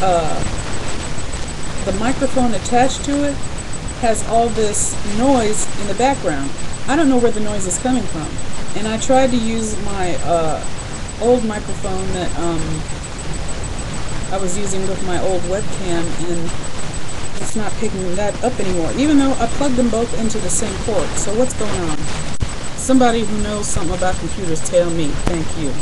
Uh, the microphone attached to it has all this noise in the background. I don't know where the noise is coming from. And I tried to use my uh, old microphone that um, I was using with my old webcam and it's not picking that up anymore. Even though I plugged them both into the same port. So what's going on? Somebody who knows something about computers tell me. Thank you.